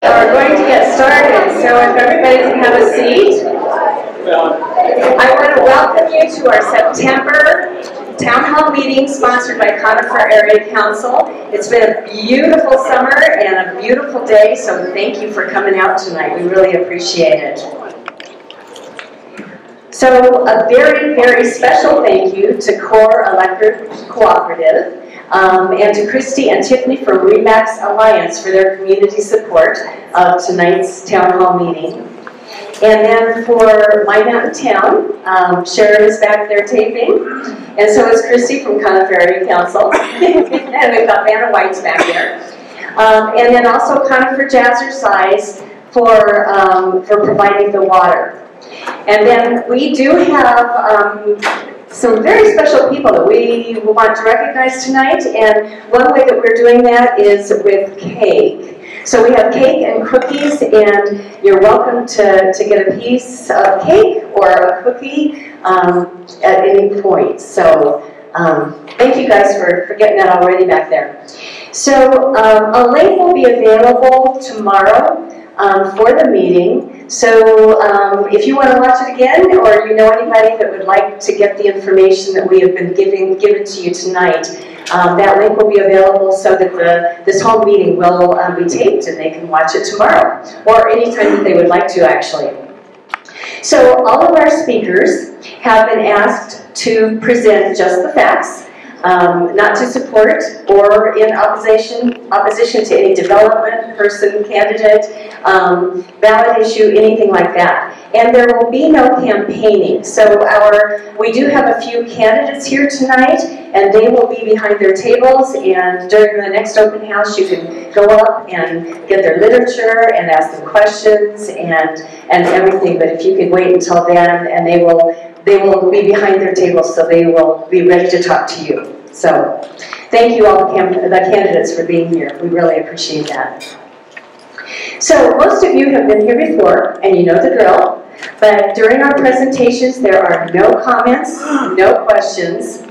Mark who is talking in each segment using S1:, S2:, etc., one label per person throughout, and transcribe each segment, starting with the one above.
S1: We're going to get started, so if everybody can have a seat. I want to welcome you to our September Town Hall meeting sponsored by Conifer Area Council. It's been a beautiful summer and a beautiful day, so thank you for coming out tonight. We really appreciate it. So a very, very special thank you to Core Electric Cooperative um, and to Christy and Tiffany from Remax Alliance for their community support of tonight's town hall meeting. And then for My Mountain Town, um, Sharon is back there taping, and so is Christy from Conifer Council, and we've got Vanna White's back there. Um, and then also Conifer Jazzercise for, um, for providing the water. And then we do have um, some very special people that we want to recognize tonight, and one way that we're doing that is with cake. So we have cake and cookies, and you're welcome to, to get a piece of cake or a cookie um, at any point. So um, thank you guys for, for getting that already back there. So um, a link will be available tomorrow um, for the meeting. So um, if you want to watch it again, or you know anybody that would like to get the information that we have been giving given to you tonight, um, that link will be available so that the this whole meeting will um, be taped and they can watch it tomorrow, or anytime that they would like to actually. So all of our speakers have been asked to present just the facts um, not to support or in opposition, opposition to any development, person, candidate, um, ballot issue, anything like that. And there will be no campaigning. So our, we do have a few candidates here tonight, and they will be behind their tables, and during the next open house, you can go up and get their literature and ask them questions and, and everything, but if you could wait until then, and they will they will be behind their tables, so they will be ready to talk to you. So thank you all the, candidates for being here. We really appreciate that. So most of you have been here before, and you know the drill, but during our presentations there are no comments, no questions,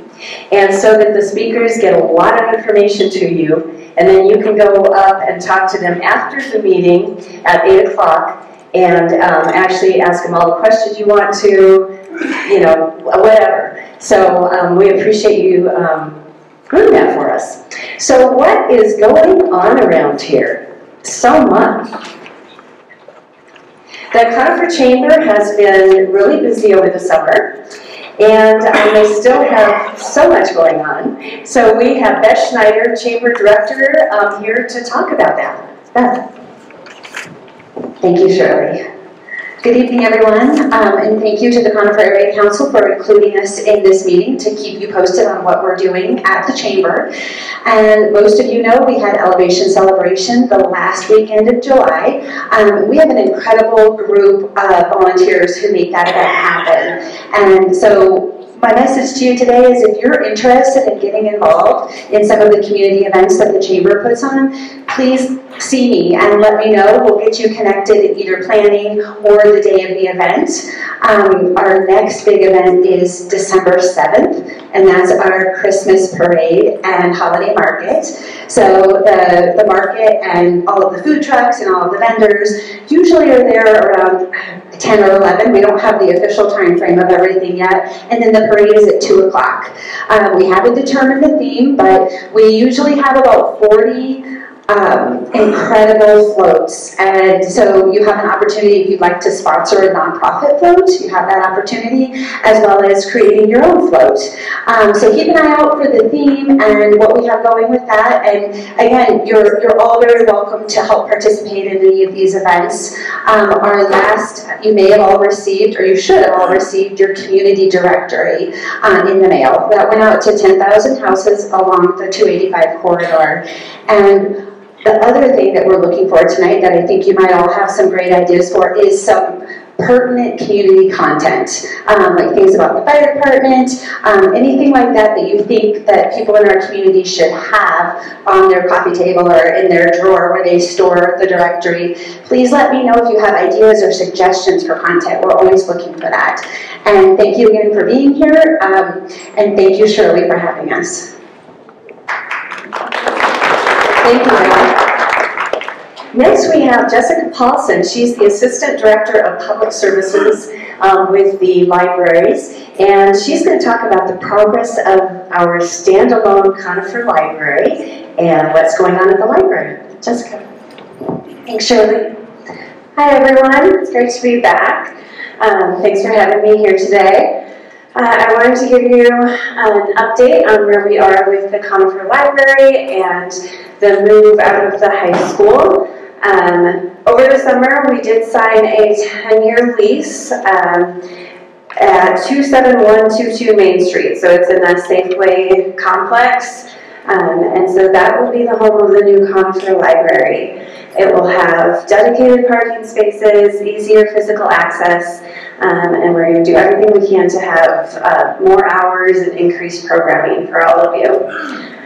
S1: and so that the speakers get a lot of information to you, and then you can go up and talk to them after the meeting at 8 o'clock and um, actually ask them all the questions you want to, you know, whatever. So um, we appreciate you um, doing that for us. So what is going on around here? So much. The Conifer Chamber has been really busy over the summer, and um, they still have so much going on. So we have Beth Schneider, Chamber Director, um, here to talk about that. Beth.
S2: Thank you, Shirley. Good evening, everyone, um, and thank you to the Conifer Area Council for including us in this meeting to keep you posted on what we're doing at the Chamber. And most of you know we had Elevation Celebration the last weekend of July. Um, we have an incredible group of volunteers who make that event happen. And so my message to you today is if you're interested in getting involved in some of the community events that the Chamber puts on, please see me and let me know. We'll get you connected in either planning or the day of the event. Um, our next big event is December 7th, and that's our Christmas parade and holiday market. So the, the market and all of the food trucks and all of the vendors usually are there around 10 or 11. We don't have the official time frame of everything yet. And then the parade is at 2 o'clock. Um, we haven't determined the theme, but we usually have about 40 um, incredible floats. And so you have an opportunity, if you'd like to sponsor a nonprofit float, you have that opportunity, as well as creating your own float. Um, so keep an eye out for the theme and what we have going with that. And again, you're, you're all very welcome to help participate in any of these events. Um, our last, you may have all received, or you should have all received your community directory um, in the mail. That went out to 10,000 houses along the 285 corridor. And the other thing that we're looking for tonight that I think you might all have some great ideas for is some pertinent community content, um, like things about the fire department, um, anything like that that you think that people in our community should have on their coffee table or in their drawer where they store the directory. Please let me know if you have ideas or suggestions for content. We're always looking for that. And thank you again for being here, um, and thank you, Shirley, for having us.
S1: Thank you,
S3: Next, we have Jessica Paulson. She's the Assistant Director of Public Services um, with the libraries, and she's going to talk about the progress of our standalone Conifer Library and what's going on at the library. Jessica.
S1: Thanks, Shirley. Hi, everyone. It's great to be back. Um, thanks for having me here today. Uh, I wanted to give you an update on where we are with the Conifer Library and the move out of the high school. Um, over the summer, we did sign a 10-year lease um, at 27122 Main Street. So it's in the Safeway complex. Um, and so that will be the home of the new Conifer Library. It will have dedicated parking spaces, easier physical access, um, and we're going to do everything we can to have uh, more hours and increased programming for all of you.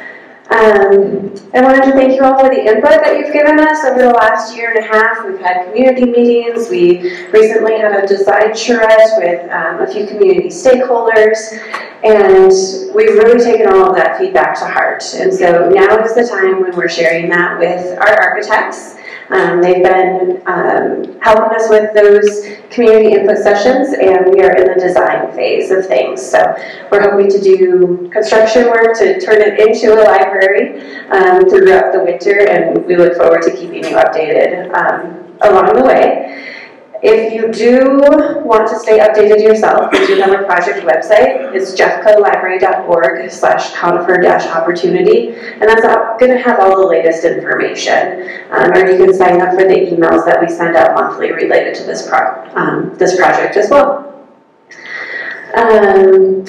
S1: Um, I wanted to thank you all for the input that you've given us over the last year and a half. We've had community meetings. We recently had a design charrette with um, a few community stakeholders, and we've really taken all of that feedback to heart. And so now is the time when we're sharing that with our architects um, they've been um, helping us with those community input sessions, and we are in the design phase of things. So we're hoping to do construction work to turn it into a library um, throughout the winter, and we look forward to keeping you updated um, along the way. If you do want to stay updated yourself, we do a project website. It's jeffcolibrary.org slash conifer-opportunity, and that's going to have all the latest information. Um, or you can sign up for the emails that we send out monthly related to this, pro um, this project as well. Um,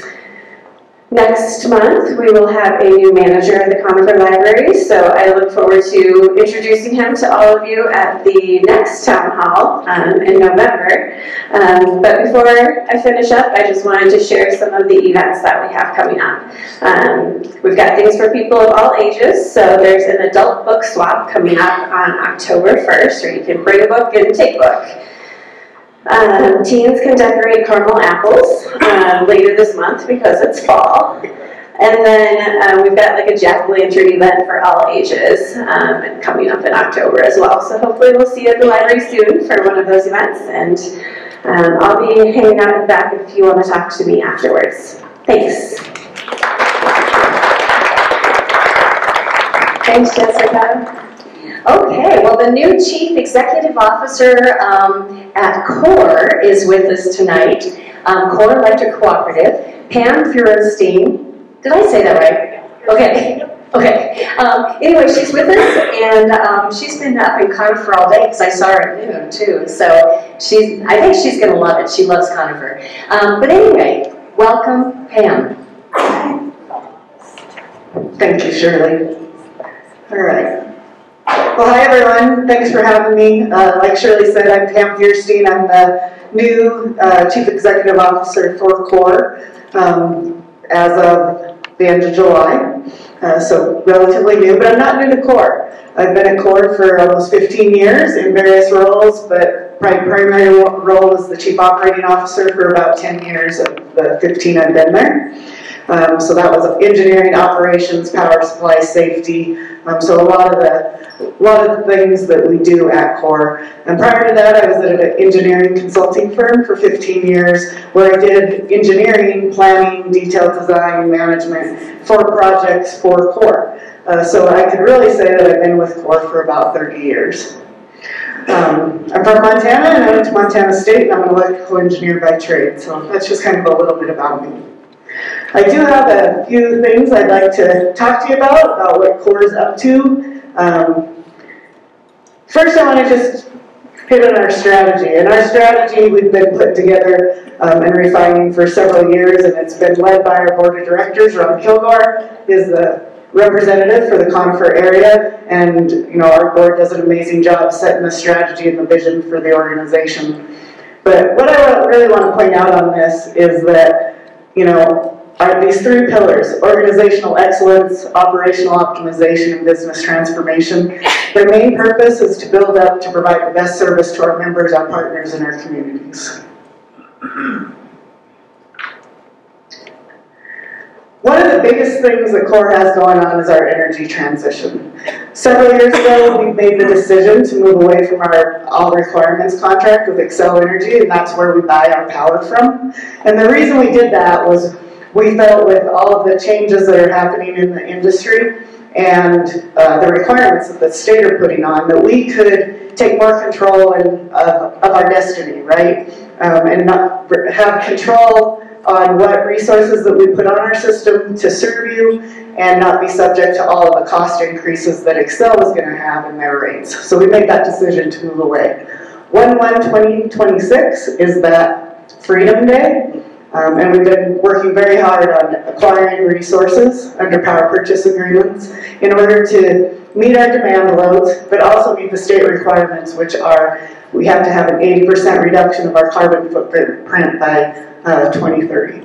S1: Next month, we will have a new manager at the Conifer Library, so I look forward to introducing him to all of you at the next town hall um, in November. Um, but before I finish up, I just wanted to share some of the events that we have coming up. Um, we've got things for people of all ages, so there's an adult book swap coming up on October 1st, or you can bring a book and take a book. Um, teens can decorate caramel apples uh, later this month because it's fall. And then uh, we've got like a jack-o'-lantern event for all ages um, coming up in October as well. So hopefully we'll see you at the library soon for one of those events. And um, I'll be hanging out in the back if you want to talk to me afterwards. Thanks. Thanks, Jessica.
S3: Okay, well, the new Chief Executive Officer um, at CORE is with us tonight, um, CORE Electric Cooperative, Pam Feirstein. Did I say that right? Okay. Okay. Um, anyway, she's with us, and um, she's been up in Conifer all day because I saw her at noon too. So she's, I think she's going to love it. She loves Conifer. Um, but anyway, welcome, Pam.
S4: Thank you, Shirley. All right. Well, hi everyone. Thanks for having me. Uh, like Shirley said, I'm Pam Feirstein. I'm the new uh, Chief Executive Officer for CORE um, as of the end of July. Uh, so relatively new, but I'm not new to CORE. I've been at CORE for almost 15 years in various roles, but my primary role is the Chief Operating Officer for about 10 years of the 15 I've been there. Um, so that was engineering, operations, power supply, safety. Um, so a lot of the a lot of the things that we do at CORE. And prior to that, I was at an engineering consulting firm for 15 years, where I did engineering, planning, detailed design, management for projects for CORE. Uh, so I can really say that I've been with CORE for about 30 years. Um, I'm from Montana, and I went to Montana State, and I'm an electrical engineer by trade. So that's just kind of a little bit about me. I do have a few things I'd like to talk to you about, about what CORE is up to. Um, first, I want to just hit on our strategy. And our strategy we've been put together um, and refining for several years, and it's been led by our board of directors. Ron Kilgore is the representative for the Conifer area, and you know our board does an amazing job setting the strategy and the vision for the organization. But what I really want to point out on this is that you know, are these three pillars, organizational excellence, operational optimization, and business transformation. Their main purpose is to build up to provide the best service to our members, our partners, and our communities. One of the biggest things that CORE has going on is our energy transition. Several years ago, we made the decision to move away from our all requirements contract with Xcel Energy, and that's where we buy our power from. And the reason we did that was we felt with all of the changes that are happening in the industry and uh, the requirements that the state are putting on, that we could take more control in, of, of our destiny, right? Um, and not have control on what resources that we put on our system to serve you and not be subject to all of the cost increases that Xcel is going to have in their rates. So we made that decision to move away. 1-1-2026 is that Freedom Day. Um, and we've been working very hard on acquiring resources under power purchase agreements in order to meet our demand loads, but also meet the state requirements, which are we have to have an 80% reduction of our carbon footprint by uh, 2030.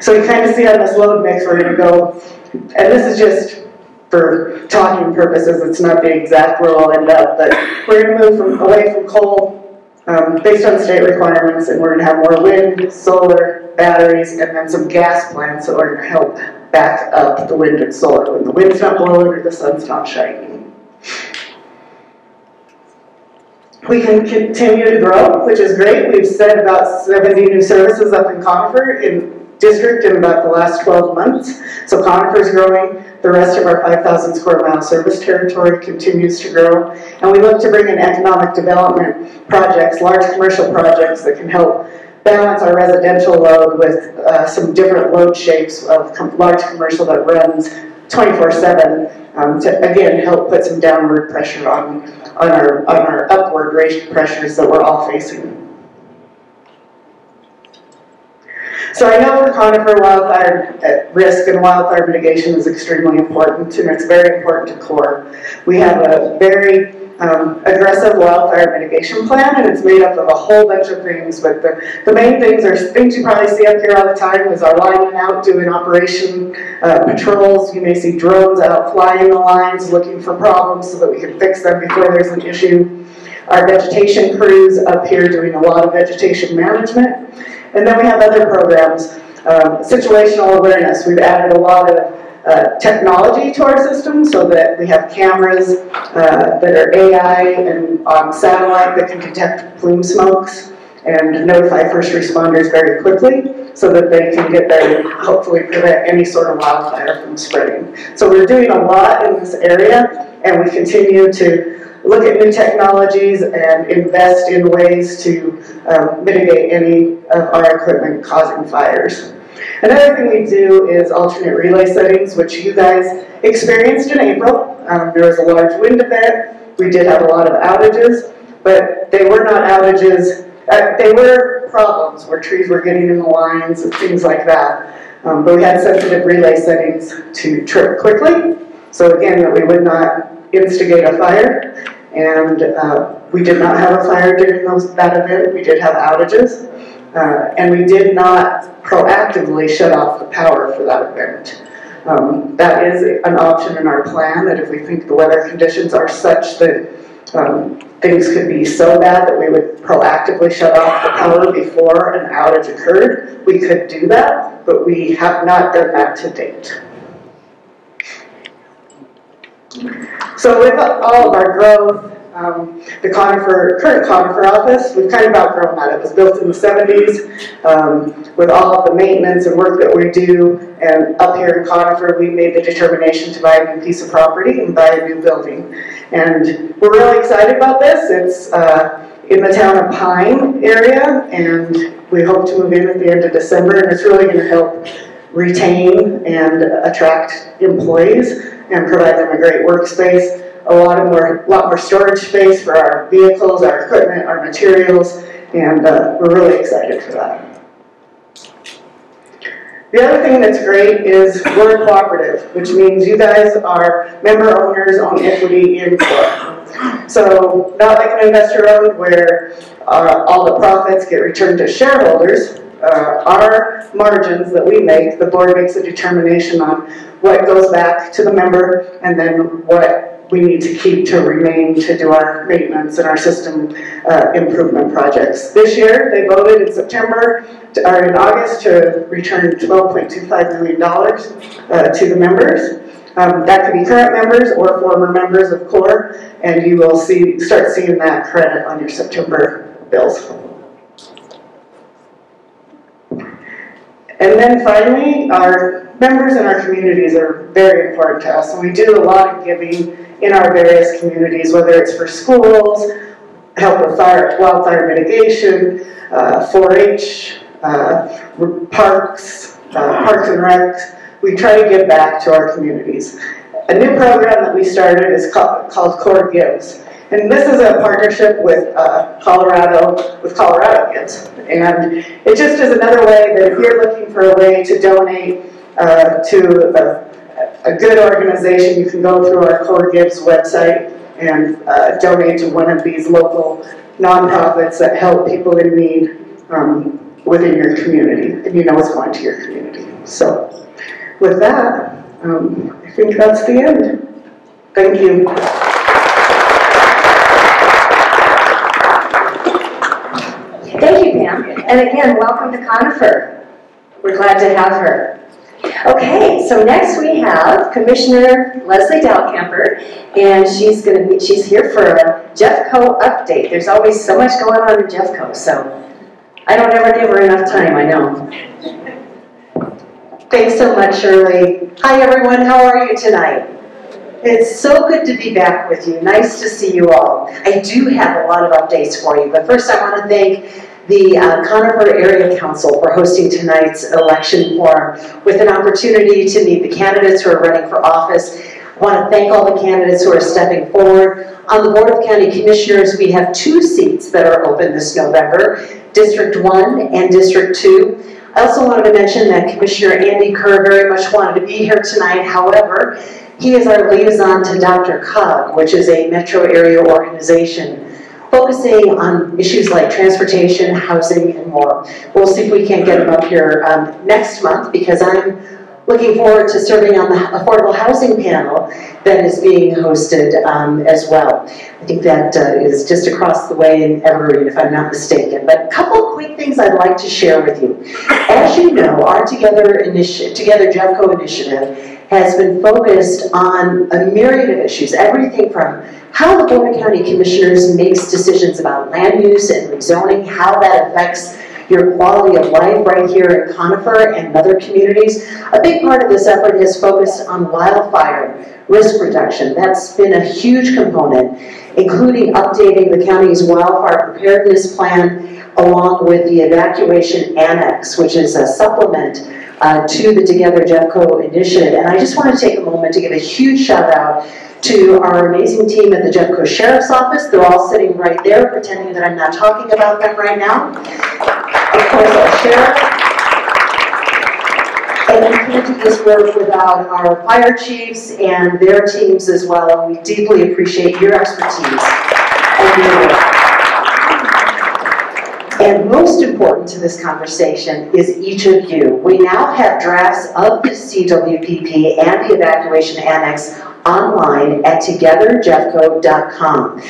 S4: So you kind of see on this load mix, we're going to go, and this is just for talking purposes, it's not the exact where we'll end up, but we're going to move from, away from coal um, based on state requirements, and we're going to have more wind, solar, batteries, and then some gas plants that are going to help back up the wind and solar when the wind's not blowing or the sun's not shining. We can continue to grow, which is great. We've set about 70 new services up in Conifer in district in about the last 12 months. So Conifer's growing. The rest of our 5,000 square mile service territory continues to grow. And we look to bring in economic development projects, large commercial projects that can help balance our residential load with uh, some different load shapes of large commercial that runs 24-7 um, to, again, help put some downward pressure on, on, our, on our upward pressures that we're all facing. So I know for Conifer, wildfire uh, risk and wildfire mitigation is extremely important, and it's very important to CORE. We have a very um, aggressive wildfire mitigation plan, and it's made up of a whole bunch of things, but the, the main things are things you probably see up here all the time is our linemen out doing operation uh, patrols. You may see drones out flying the lines looking for problems so that we can fix them before there's an issue. Our vegetation crews up here doing a lot of vegetation management. And then we have other programs, um, situational awareness. We've added a lot of uh, technology to our system so that we have cameras uh, that are AI and on satellite that can detect plume smokes and notify first responders very quickly so that they can get there and hopefully prevent any sort of wildfire from spreading. So we're doing a lot in this area and we continue to look at new technologies and invest in ways to um, mitigate any of our equipment causing fires. Another thing we do is alternate relay settings, which you guys experienced in April. Um, there was a large wind event. We did have a lot of outages, but they were not outages. Uh, they were problems where trees were getting in the lines and things like that. Um, but we had sensitive relay settings to trip quickly. So again, that we would not instigate a fire. And uh, we did not have a fire during those, that event. We did have outages. Uh, and we did not proactively shut off the power for that event. Um, that is an option in our plan that if we think the weather conditions are such that um, things could be so bad that we would proactively shut off the power before an outage occurred, we could do that, but we have not done that to date. So with all of our growth, um, the Conifer, current Conifer office, we've kind of outgrown that. It was built in the 70s um, with all the maintenance and work that we do. And up here in Conifer, we made the determination to buy a new piece of property and buy a new building. And we're really excited about this. It's uh, in the town of Pine area, and we hope to move in at the end of December. And it's really going to help retain and attract employees and provide them a great workspace a lot of more, lot more storage space for our vehicles, our equipment, our materials, and uh, we're really excited for that. The other thing that's great is we're a cooperative, which means you guys are member owners on equity in CORE. So not like an investor owned where uh, all the profits get returned to shareholders. Uh, our margins that we make, the board makes a determination on what goes back to the member and then what we need to keep to remain to do our maintenance and our system uh, improvement projects. This year, they voted in September, to- or in August, to return $12.25 million uh, to the members. Um, That could be current members or former members of CORE, and you will see, start seeing that credit on your September bills. And then finally, our members in our communities are very important to us, and we do a lot of giving in our various communities, whether it's for schools, help with fire, wildfire mitigation, uh, 4-H, uh, parks, uh, parks and recs. We try to give back to our communities. A new program that we started is called, called Core Gives. And this is a partnership with uh, Colorado, with Colorado Gives. And it just is another way that if you're looking for a way to donate uh, to a, a good organization, you can go through our Core Gives website and uh, donate to one of these local nonprofits that help people in need um, within your community, and you know it's going to your community. So, with that, um, I think that's the end. Thank you.
S5: And again, welcome to Conifer. We're glad to have her. Okay, so next we have Commissioner Lesley Dahlkemper, and she's going to be, she's here for a Jeffco update. There's always so much going on in Jeffco, so I don't ever give her enough time, I know. Thanks so much, Shirley. Hi, everyone, how are you tonight? It's so good to be back with you. Nice to see you all. I do have a lot of updates for you, but first I want to thank the uh, Conifer Area Council for hosting tonight's election forum with an opportunity to meet the candidates who are running for office. I want to thank all the candidates who are stepping forward. On the Board of County Commissioners, we have two seats that are open this November, District 1 and District 2. I also wanted to mention that Commissioner Andy Kerr very much wanted to be here tonight. However, he is our liaison to DRCOG, which is a metro area organization focusing on issues like transportation, housing, and more. We'll see if we can't get them up here um, next month because I'm looking forward to serving on the affordable housing panel that is being hosted um, as well. I think that uh, is just across the way in Evergreen, if I'm not mistaken. But a couple quick things I'd like to share with you. As you know, our Together initiative, Together Jeffco initiative has been focused on a myriad of issues, everything from how the Board of County Commissioners makes decisions about land use and rezoning, how that affects your quality of life right here in Conifer and other communities. A big part of this effort has focused on wildfire risk reduction. That's been a huge component, including updating the county's wildfire preparedness plan along with the evacuation annex, which is a supplement uh, to the Together Jeffco initiative. And I just want to take a moment to give a huge shout out to our amazing team at the Jeffco Sheriff's Office. They're all sitting right there pretending that I'm not talking about them right now. Of course, our sheriff. And we can't do this work without our fire chiefs and their teams as well. And we deeply appreciate your expertise. And most important to this conversation is each of you. We now have drafts of the CWPP and the evacuation annex online at togetherjeffco.com.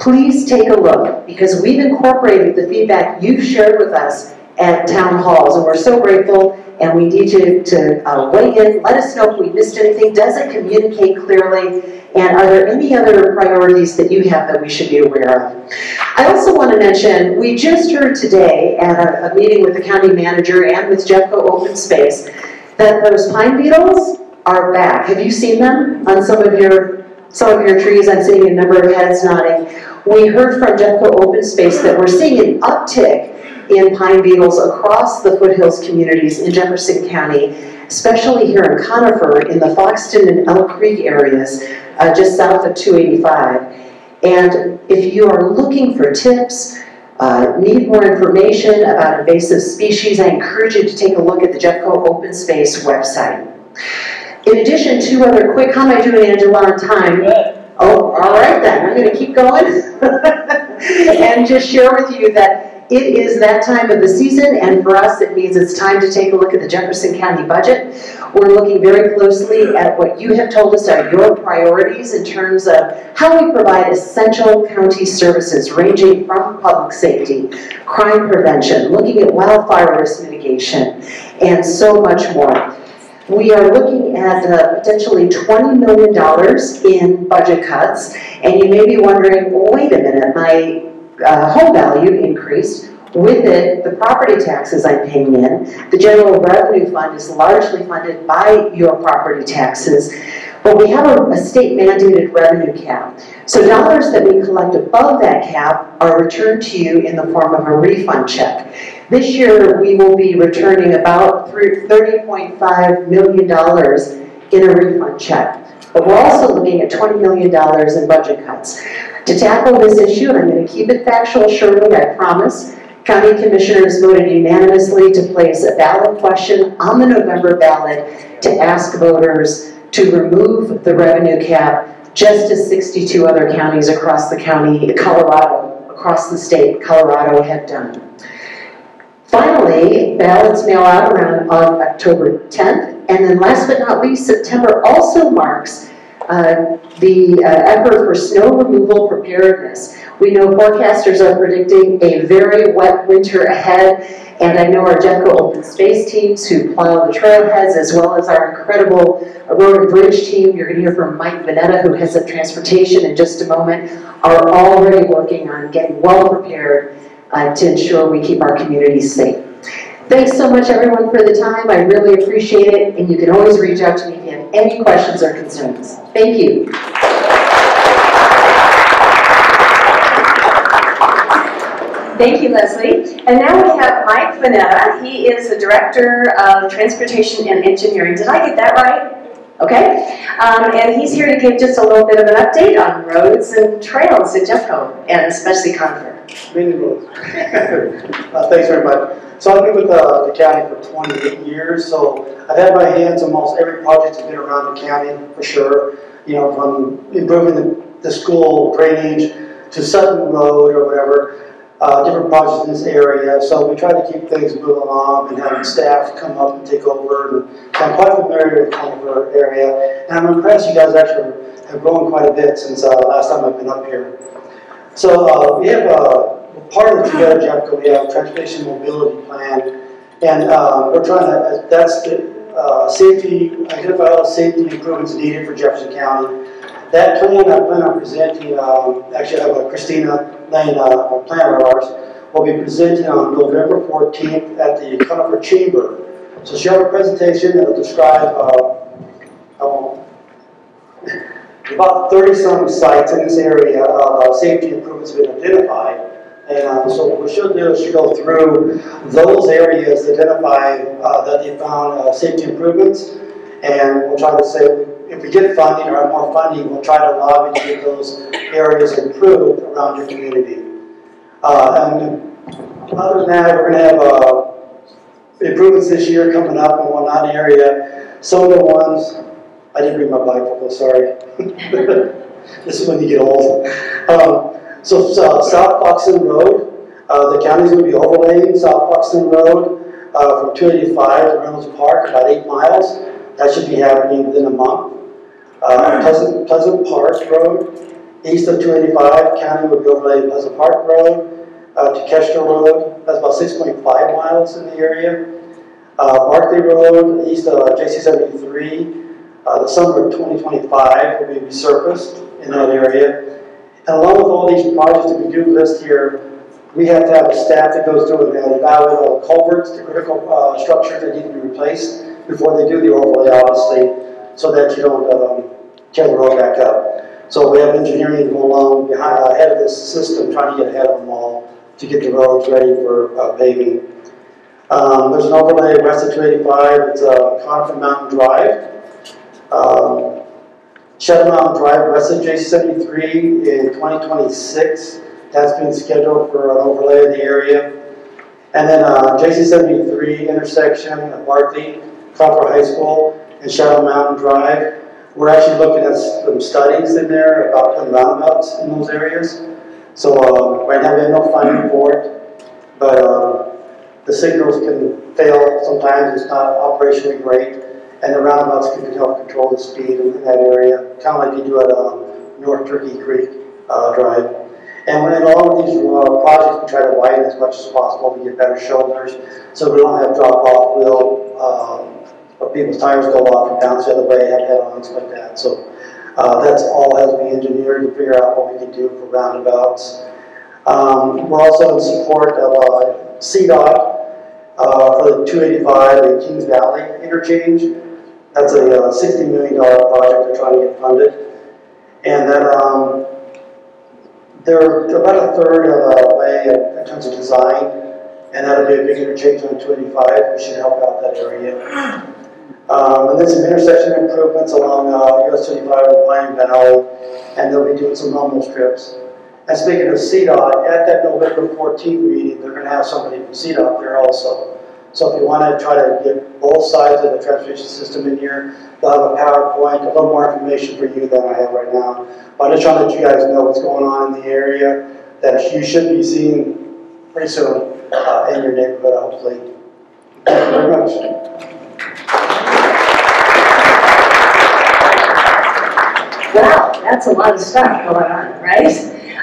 S5: Please take a look because we've incorporated the feedback you've shared with us at town halls and we're so grateful and we need you to uh, weigh in. Let us know if we missed anything. Does it communicate clearly? And are there any other priorities that you have that we should be aware of? I also want to mention, we just heard today at a, a meeting with the county manager and with Jeffco Open Space that those pine beetles are back. Have you seen them on some of your some of your trees? I'm seeing a number of heads nodding. We heard from Jeffco Open Space that we're seeing an uptick in pine beetles across the foothills communities in Jefferson County, especially here in Conifer, in the Foxton and Elk Creek areas, uh, just south of 285. And if you are looking for tips, uh, need more information about invasive species, I encourage you to take a look at the Jeffco Open Space website. In addition, two other quick, how am I doing, Angela, on time? Oh, all right then, I'm gonna keep going. And just share with you that it is that time of the season, and for us, it means it's time to take a look at the Jefferson County budget. We're looking very closely at what you have told us are your priorities in terms of how we provide essential county services ranging from public safety, crime prevention, looking at wildfire risk mitigation, and so much more. We are looking at uh, potentially $20 million in budget cuts, and you may be wondering, well, wait a minute, my uh, home value increased. With it, the property taxes I'm paying in, the general revenue fund is largely funded by your property taxes, but we have a, a state mandated revenue cap. So dollars that we collect above that cap are returned to you in the form of a refund check. This year, we will be returning about three- $30.5 million in a refund check. But we're also looking at $20 million in budget cuts. To tackle this issue, and I'm going to keep it factual, Shirley, I promise, county commissioners voted unanimously to place a ballot question on the November ballot to ask voters to remove the revenue cap, just as 62 other counties across the county, Colorado, across the state, Colorado had done. Finally, ballots mail out around on October 10th, and then last but not least, September also marks uh, the uh, effort for snow removal preparedness. We know forecasters are predicting a very wet winter ahead, and I know our Jeffco Open Space teams who plow the trailheads, as well as our incredible Road and Bridge team, you're going to hear from Mike Vanetta, who heads up transportation in just a moment, are already working on getting well prepared uh, to ensure we keep our communities safe. Thanks so much, everyone, for the time. I really appreciate it, and you can always reach out to me if you have any questions or concerns. Thank you.
S1: Thank you, Lesley. And now we have Mike Vanetta. He is the Director of Transportation and Engineering. Did I get that right? Okay. Um, and he's here to give just a little bit of an update on roads and trails at Jeffco, and especially Conifer.
S6: Many roads. uh, thanks very much. So I've been with uh, the county for 28 years, so I've had my hands on almost every project that's been around the county, for sure. You know, from improving the, the school drainage to Sutton Road or whatever, uh, different projects in this area. So we try to keep things moving along and having staff come up and take over. And so I'm quite familiar with the Conifer area, and I'm impressed you guys actually have grown quite a bit since uh, last time I've been up here. So uh, we have uh, part of the Together Jeffco, we have a transportation mobility plan, and uh, we're trying to, that's the uh, safety, identify all the safety improvements needed for Jefferson County. That plan I plan on presenting, um, actually I have uh, Christina Lane, uh, a planner of ours, will be presenting on November 14th at the Conifer Chamber. So she'll have a presentation that will describe uh, um, about 30-some sites in this area of uh, safety improvements have been identified. And uh, so what we should do is go through those areas, identify uh, that they found uh, safety improvements, and we'll try to say, if we get funding or have more funding, we'll try to lobby to get those areas improved around your community. Uh, and other than that, we're going to have uh, improvements this year coming up in one area. Some of the ones, I didn't bring my bifocal, sorry. this is when you get old. Um, so uh, South Foxton Road, uh, the county's going to be overlaying South Foxton Road uh, from 285 to Reynolds Park, about eight miles. That should be happening within a month. Uh, Pleasant, Pleasant Park Road, east of 285, county will be overlaying Pleasant Park Road uh, to Kestrel Road. That's about 6.5 miles in the area. Uh, Barkley Road, east of JC 73, uh, the summer of 2025 will be resurfaced in that area. And along with all these projects that we do list here, we have to have a staff that goes through and evaluate all the culverts, the critical uh, structures that need to be replaced before they do the overlay, obviously, so that you don't um, tear the road back up. So we have engineering go along behind, ahead of this system, trying to get ahead of them all to get the roads ready for uh, paving. Um, there's an overlay west of 285, it's uh, Conifer Mountain Drive. Um, Shadow Mountain Drive west of J73 in 2026. That's been scheduled for an overlay of the area. And then uh, JC73 intersection of Barkley, Crawford High School, and Shadow Mountain Drive. We're actually looking at some studies in there about putting roundabouts in those areas. So uh, right now we have no funding for it, but, um, the signals can fail sometimes, it's not operationally great, and the roundabouts can help control the speed in that area, kind of like you do at, um, North Turkey Creek, uh, Drive. And when in all of these, uh, projects, we try to widen as much as possible to get better shoulders, so we don't have drop-off wheel, um, or people's tires go off and bounce the other way, have head-ons like that, so, uh, that's all has to be engineered to figure out what we can do for roundabouts. Um, we're also in support of, uh, CDOT, uh, for the 285 and Kings Valley interchange. That's a uh, $60 million project they're trying to get funded. And then, um, they're they're about a third of the way in terms of design, and that'll be a big interchange on 285, which should help out that area. Um, and then some intersection improvements along, uh, US 25 and Pine Valley, and they'll be doing some rumble strips. And speaking of CDOT, at that November 14th meeting, they're gonna have somebody from CDOT there also. So if you wanna try to get both sides of the transportation system in here, they'll have a PowerPoint, a little more information for you than I have right now. But I'm just trying to let you guys know what's going on in the area, that you should be seeing pretty soon, uh, in your neighborhood, hopefully. Thank you very much.
S1: Wow, that's a lot of stuff going on, right?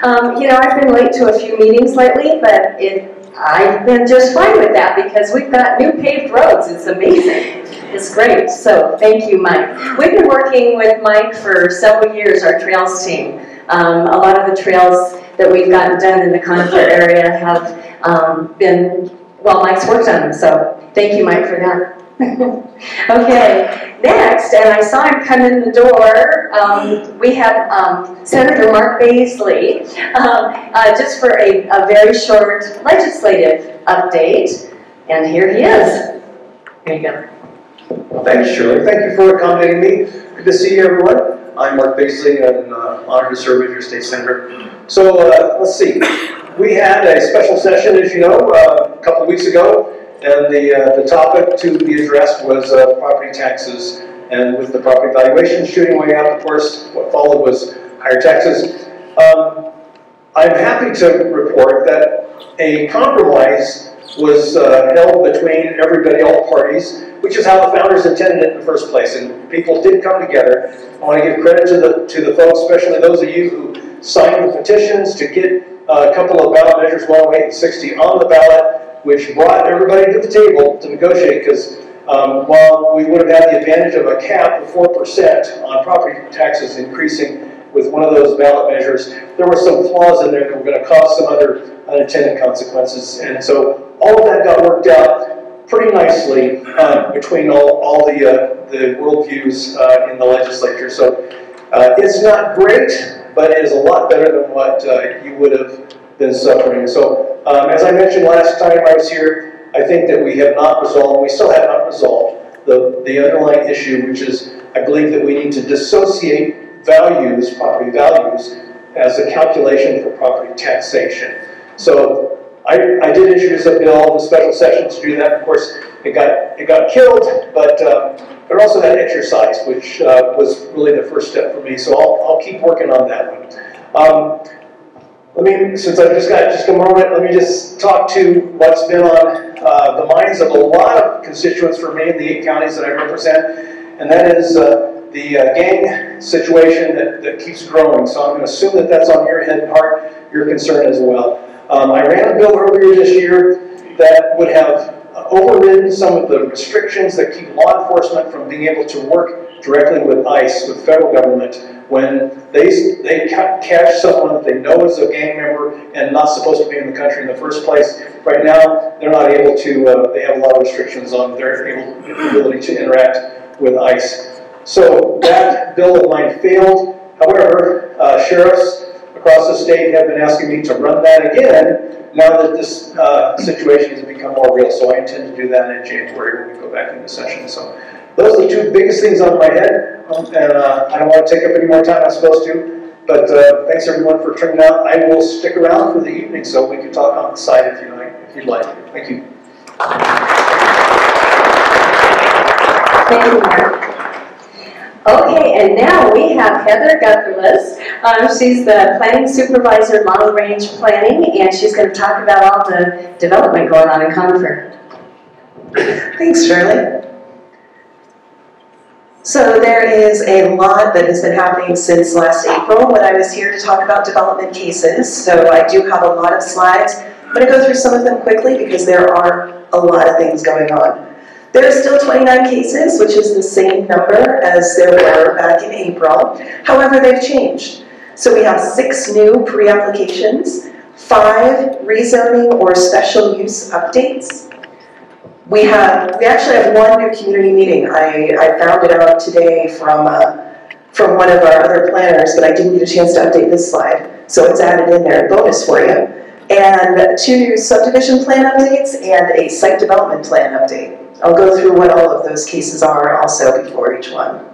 S1: Um, you know, I've been late to a few meetings lately, but it, I've been just fine with that because we've got new paved roads. It's amazing. It's great. So thank you, Mike. We've been working with Mike for several years, our trails team. Um, a lot of the trails that we've gotten done in the Conifer area have um, been, well, Mike's worked on them, so thank you, Mike, for that. Okay, next, and I saw him come in the door, um, we have um, Senator Mark Baisley, um, uh, just for a, a very short legislative update, and here he is. Here you go.
S7: Well, Thanks, Shirley. Thank you for accommodating me. Good to see you, everyone. I'm Mark Baisley, and uh, honored to serve as your state senator. So, uh, let's see. We had a special session, as you know, uh, a couple of weeks ago, and the, uh, the topic to be addressed was uh, property taxes. And with the property valuation shooting way up, of course, what followed was higher taxes. Um, I'm happy to report that a compromise was uh, held between everybody, all parties, which is how the founders intended it in the first place. And people did come together. I want to give credit to the to the folks, especially those of you who signed the petitions to get uh, a couple of ballot measures, 108 and 60, on the ballot, which brought everybody to the table to negotiate. Because um, while we would have had the advantage of a cap of 4% on property taxes increasing with one of those ballot measures, there were some flaws in there that were going to cause some other unintended consequences. And so all of that got worked out pretty nicely uh, between all, all the, uh, the worldviews uh, in the legislature. So uh, it's not great, but it is a lot better than what uh, you would have been suffering. So um, as I mentioned last time I was here, I think that we have not resolved, we still have not resolved the, the underlying issue, which is I believe that we need to dissociate values, property values, as a calculation for property taxation. So I, I did introduce a bill in the special session to do that. Of course, it got it got killed, but uh, but also that exercise, which uh, was really the first step for me. So I'll, I'll keep working on that one. Um, let me, since I've just got just a moment, let me just talk to what's been on uh, the minds of a lot of constituents for me in the eight counties that I represent, and that is uh, the uh, gang situation that, that keeps growing. So I'm going to assume that that's on your head and heart, your concern as well. Um, I ran a bill earlier this year that would have overridden some of the restrictions that keep law enforcement from being able to work directly with ICE, with federal government, when they, they ca- catch someone that they know is a gang member and not supposed to be in the country in the first place. Right now, they're not able to, uh, they have a lot of restrictions on their ability to interact with ICE. So that bill of mine failed. However, uh, sheriffs across the state have been asking me to run that again now that this uh, situation has become more real. So I intend to do that in January when we go back into session. So those are the two biggest things on my head. And uh, I don't want to take up any more time I'm supposed to. But uh, thanks everyone for turning out. I will stick around for the evening so we can talk on the side if you like. If you'd like. Thank you.
S1: Thank you, Mark. Okay, and now we have Heather Gutherless. Um, she's the planning supervisor, long range planning, and she's going to talk about all the development going on in Conifer.
S8: Thanks, Shirley. So there is a lot that has been happening since last April when I was here to talk about development cases. So I do have a lot of slides. I'm going to go through some of them quickly because there are a lot of things going on. There are still 29 cases, which is the same number as there were back in April. However, they've changed. So we have six new pre-applications, five rezoning or special use updates. We have, we actually have one new community meeting. I, I found it out today from, uh, from one of our other planners, but I didn't get a chance to update this slide. So it's added in there, bonus for you. And two new subdivision plan updates and a site development plan update. I'll go through what all of those cases are also before each one.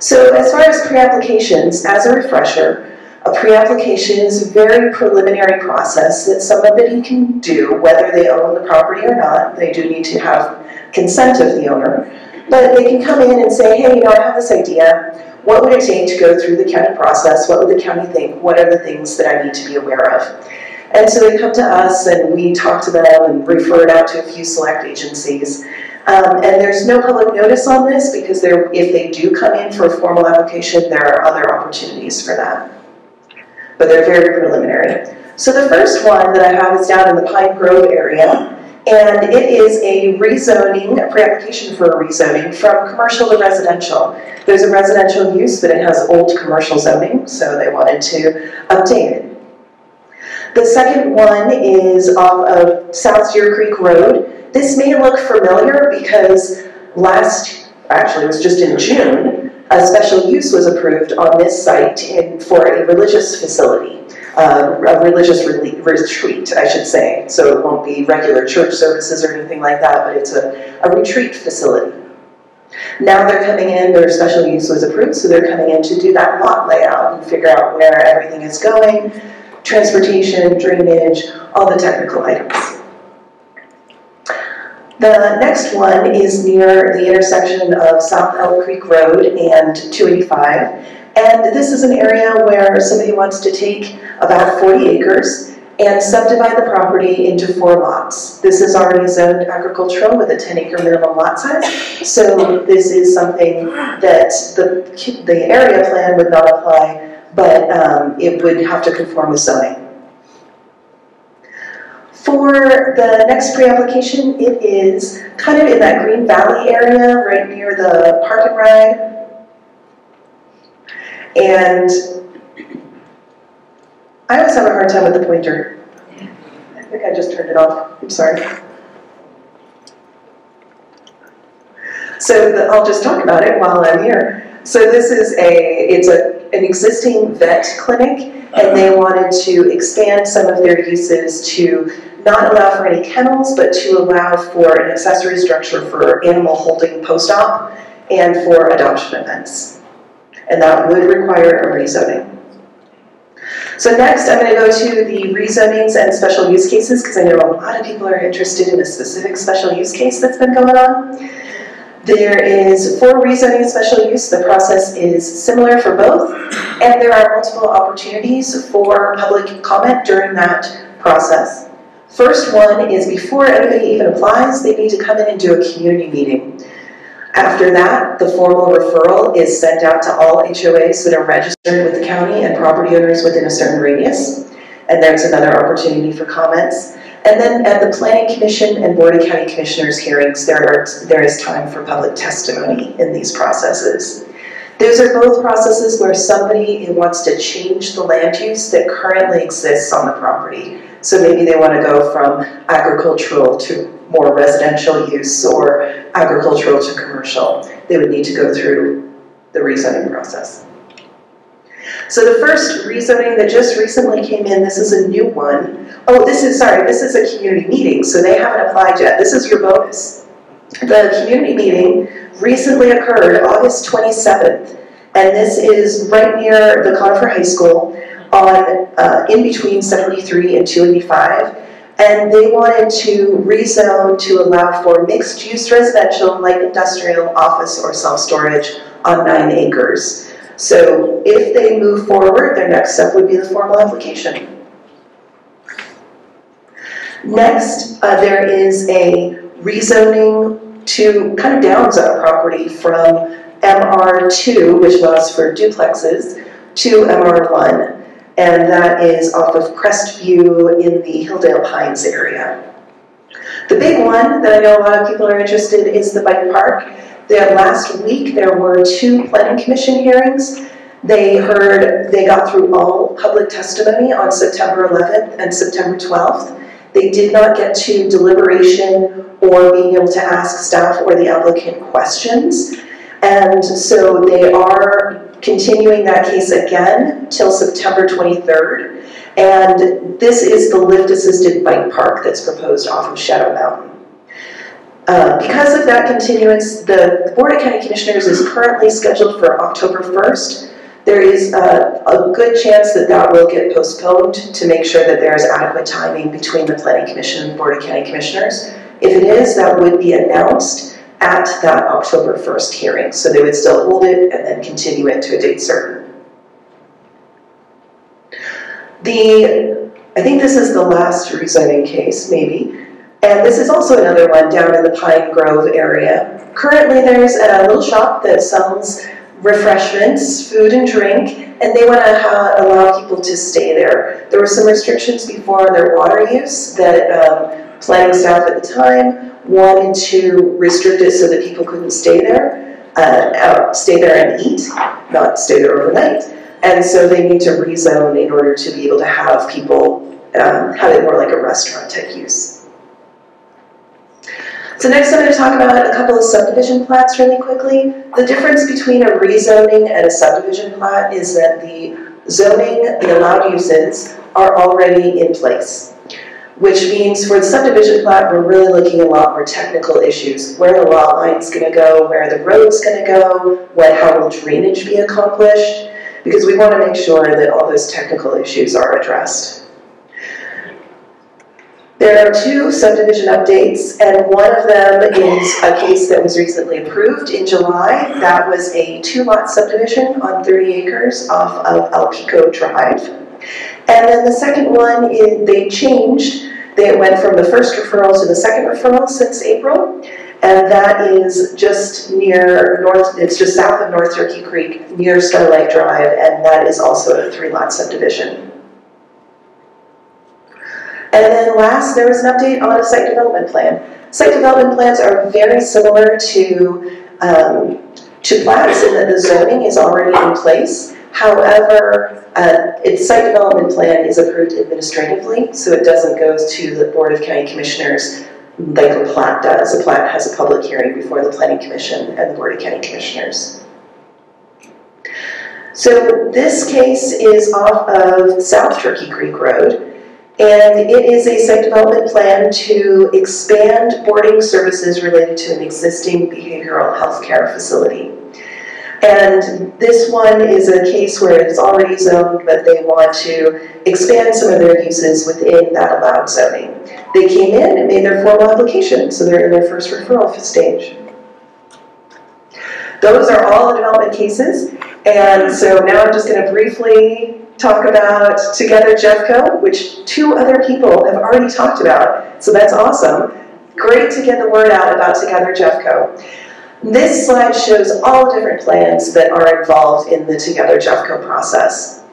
S8: So as far as pre-applications, as a refresher, a pre-application is a very preliminary process that somebody can do, whether they own the property or not. They do need to have consent of the owner. But they can come in and say, hey, you know, I have this idea. What would it take to go through the county process? What would the county think? What are the things that I need to be aware of? And so they come to us and we talk to them and refer it out to a few select agencies. Um, and there's no public notice on this because if they do come in for a formal application, there are other opportunities for that. But they're very preliminary. So the first one that I have is down in the Pine Grove area. And it is a rezoning, a pre-application for a rezoning from commercial to residential. There's a residential use, but it has old commercial zoning, so they wanted to update it. The second one is off of South Deer Creek Road. This may look familiar because last, actually it was just in June, a special use was approved on this site in, for a religious facility, uh, a religious re retreat, I should say. So it won't be regular church services or anything like that, but it's a, a retreat facility. Now they're coming in, their special use was approved, so they're coming in to do that lot layout and figure out where everything is going, transportation, drainage, all the technical items. The next one is near the intersection of South Elk Creek Road and 285. And this is an area where somebody wants to take about 40 acres and subdivide the property into four lots. This is already zoned agricultural with a 10 acre minimum lot size. So this is something that the, the area plan would not apply but um, it would have to conform with zoning. For the next pre-application, it is kind of in that Green Valley area, right near the park and ride. And I always have a hard time with the pointer. I think I just turned it off, I'm sorry. So the, I'll just talk about it while I'm here. So this is a, it's a an existing vet clinic and they uh-huh. wanted to expand some of their uses to not allow for any kennels, but to allow for an accessory structure for animal holding post-op and for adoption events. And that would require a rezoning. So next, I'm going to go to the rezonings and special use cases because I know a lot of people are interested in a specific special use case that's been going on. There is for rezoning special use, the process is similar for both, and there are multiple opportunities for public comment during that process. First one is before anybody even applies, they need to come in and do a community meeting. After that, the formal referral is sent out to all HOAs that are registered with the county and property owners within a certain radius. And there's another opportunity for comments. And then at the Planning Commission and Board of County Commissioners hearings, there, are, there is time for public testimony in these processes. Those are both processes where somebody wants to change the land use that currently exists on the property. So maybe they want to go from agricultural to more residential use or agricultural to commercial. They would need to go through the rezoning process. So the first rezoning that just recently came in, this is a new one. Oh, this is, sorry, this is a community meeting, so they haven't applied yet. This is your bonus. The community meeting recently occurred August 27th, and this is right near the Conifer High School on, uh, in between 73 and 285. And they wanted to rezone to allow for mixed-use residential, light industrial, office, or self-storage on nine acres. So if they move forward, their next step would be the formal application. Next, uh, there is a rezoning to kind of downzone a property from MR2, which allows for duplexes, to MR1. And that is off of Crestview in the Hilldale Pines area. The big one that I know a lot of people are interested in is the bike park. Last week, there were two planning commission hearings. They heard, they got through all public testimony on September 11th and September 12th. They did not get to deliberation or being able to ask staff or the applicant questions. And so they are continuing that case again till September 23rd. And this is the lift-assisted bike park that's proposed off of Shadow Mountain. Uh, because of that continuance, the Board of County Commissioners is currently scheduled for October 1st. There is a, a good chance that that will get postponed to make sure that there is adequate timing between the Planning Commission and Board of County Commissioners. If it is, that would be announced at that October 1st hearing. So they would still hold it and then continue it to a date certain. The, I think this is the last rezoning case, maybe. And this is also another one down in the Pine Grove area. Currently, there's a little shop that sells refreshments, food and drink, and they want to allow people to stay there. There were some restrictions before on their water use that um, planning staff at the time wanted to restrict it so that people couldn't stay there, uh, out, stay there and eat, not stay there overnight. And so they need to rezone in order to be able to have people um, have it more like a restaurant type use. So next I'm going to talk about a couple of subdivision plats really quickly. The difference between a rezoning and a subdivision plat is that the zoning, the allowed uses, are already in place. Which means for the subdivision plat, we're really looking at a lot more technical issues. Where the lot line's gonna go, where the road's gonna go, what, how will drainage be accomplished? Because we wanna make sure that all those technical issues are addressed. There are two subdivision updates, and one of them is a case that was recently approved in July. That was a two-lot subdivision on 30 acres off of El Pico Drive. And then the second one is they changed. They went from the first referral to the second referral since April. And that is just near North, it's just south of North Turkey Creek, near Starlight Drive, and that is also a three-lot subdivision. And then last, there was an update on a site development plan. Site development plans are very similar to, um, to plats in that the zoning is already in place. However, uh, its site development plan is approved administratively, so it doesn't go to the Board of County Commissioners like a plat does. A plat has a public hearing before the Planning Commission and the Board of County Commissioners. So this case is off of South Turkey Creek Road. And it is a site development plan to expand boarding services related to an existing behavioral health care facility. And this one is a case where it's already zoned, but they want to expand some of their uses within that allowed zoning. They came in and made their formal application, so they're in their first referral stage. Those are all the development cases, and so now I'm just going to briefly talk about Together Jeffco, which two other people have already talked about, so that's awesome. Great to get the word out about Together Jeffco. This slide shows all different plans that are involved in the Together Jeffco process.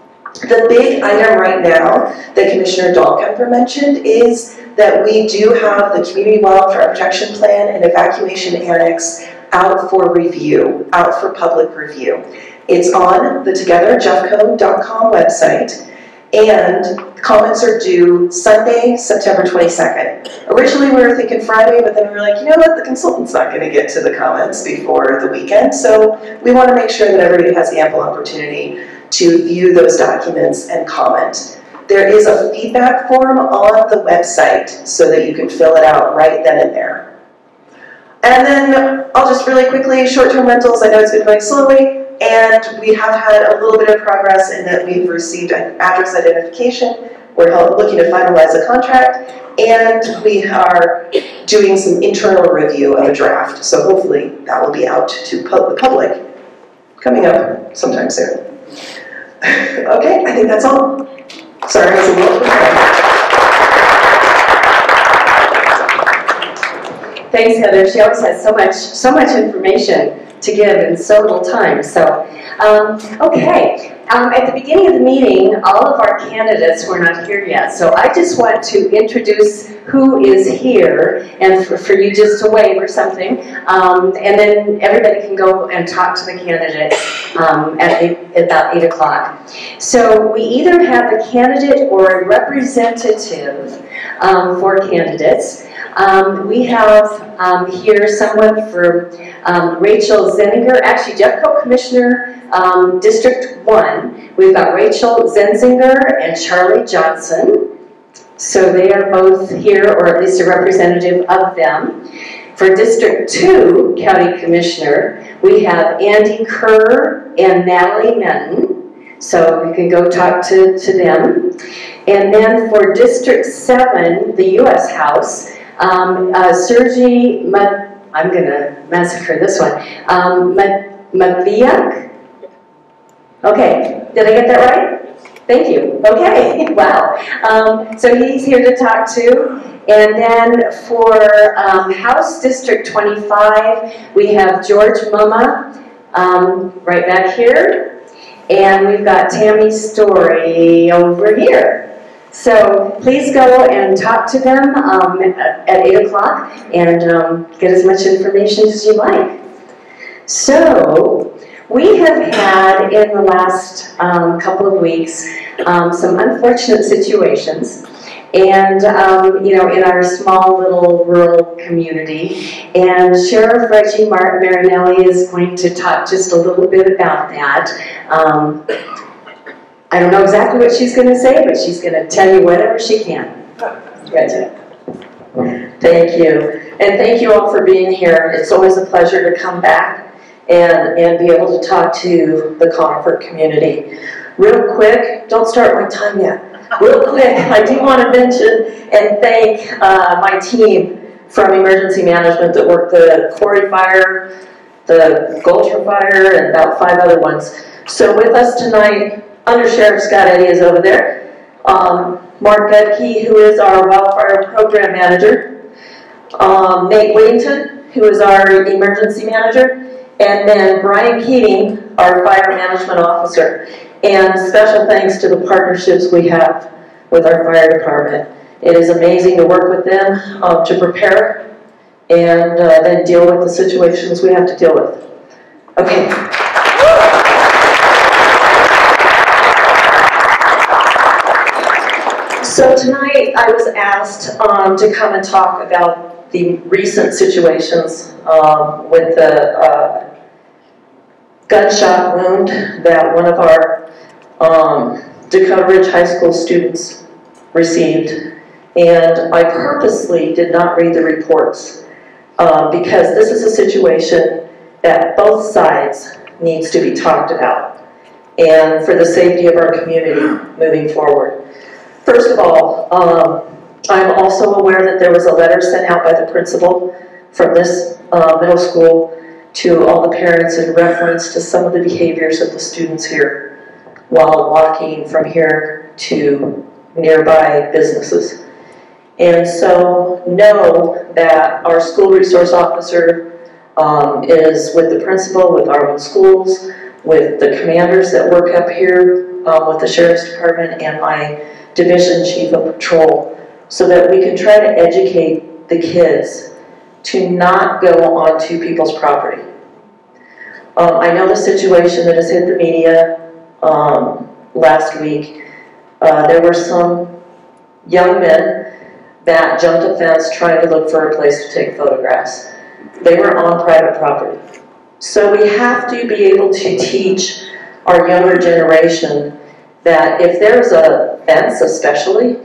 S8: The big item right now that Commissioner Dahlkemper mentioned is that we do have the Community Wildfire Protection Plan and Evacuation Annex out for review, out for public review. It's on the togetherjeffco.com website, and comments are due Sunday, September 22nd. Originally, we were thinking Friday, but then we were like, you know what, the consultant's not going to get to the comments before the weekend, so we want to make sure that everybody has the ample opportunity to view those documents and comment. There is a feedback form on the website so that you can fill it out right then and there. And then I'll just really quickly, short-term rentals, I know it's been going slowly. And we have had a little bit of progress in that we've received an address identification. We're looking to finalize a contract, and we are doing some internal review of a draft. So hopefully that will be out to the public coming up sometime soon. Okay, I think that's all. Sorry, I was a little.
S1: Thanks, Heather. She always has so much, so much information to give in so little time, so. Um, okay, um, at the beginning of the meeting, all of our candidates were not here yet, so I just want to introduce who is here and for, for you just to wave or something. Um, and then everybody can go and talk to the candidates um, at eight, about 8 o'clock. So we either have a candidate or a representative um, for candidates. Um, we have um, here someone for um, Rachel Zenzinger, actually Jeffco Commissioner, um, District 1. We've got Rachel Zenzinger and Charlie Johnson. So they are both here, or at least a representative of them. For District 2 County Commissioner, we have Andy Kerr and Natalie Menten. So you can go talk to, to them. And then for District 7, the U.S. House, um, uh, Sergey, Ma- I'm going to massacre this one, um, Ma- Matviak? Okay, did I get that right? Thank you. Okay, wow. Um, so he's here to talk to. And then for um, House District 25, we have George Mumma um, right back here. And we've got Tammy's Story over here. So please go and talk to them um, at, at 8 o'clock and um, get as much information as you like. So, we have had in the last um, couple of weeks um, some unfortunate situations. And, um, you know, in our small little rural community. And Sheriff Reggie Martin Marinelli is going to talk just a little bit about that. Um, I don't know exactly what she's going to say, but she's going to tell you whatever she can. Reggie.
S9: Thank you. And thank you all for being here. It's always a pleasure to come back and, and be able to talk to the Conifer community. Real quick, don't start my time yet. Real quick, I do want to mention and thank uh, my team from emergency management that worked the Quarry Fire, the Gulcher Fire, and about five other ones. So with us tonight, Under Sheriff Scott Eddy is over there. Um, Mark Gutke, who is our wildfire program manager. Um, Nate Whittington, who is our emergency manager. And then Brian Keating, our fire management officer. And special thanks to the partnerships we have with our fire department. It is amazing to work with them um, to prepare and uh, then deal with the situations we have to deal with. Okay. So tonight I was asked um, to come and talk about the recent situations um, with the uh, gunshot wound that one of our um, Dakota Ridge High School students received. And I purposely did not read the reports um, because this is a situation that both sides needs to be talked about and for the safety of our community moving forward. First of all, um, I'm also aware that there was a letter sent out by the principal from this uh, middle school to all the parents in reference to some of the behaviors of the students here while walking from here to nearby businesses. And so know that our school resource officer um, is with the principal, with our own schools, with the commanders that work up here um, with the sheriff's department and my division chief of patrol so that we can try to educate the kids to not go onto people's property. Um, I know the situation that has hit the media um, last week. Uh, there were some young men that jumped a fence trying to look for a place to take photographs. They were on private property. So we have to be able to teach our younger generation that if there's a fence especially,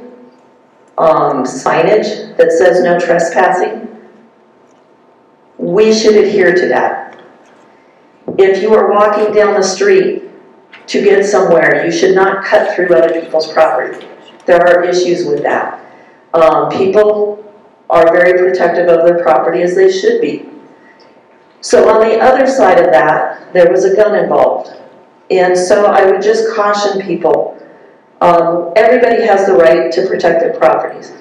S9: um, signage that says no trespassing, we should adhere to that. If you are walking down the street to get somewhere, you should not cut through other people's property. There are issues with that. Um, people are very protective of their property as they should be. So on the other side of that, there was a gun involved. And so I would just caution people, um, everybody has the right to protect their properties.